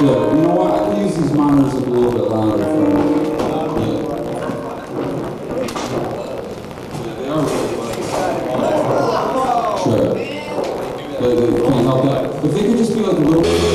Check. You know what? I can use these monitors a little bit louder for me. Yeah. Yeah, they are really loud. Sure. Can't help that. If they could just be like a little bit.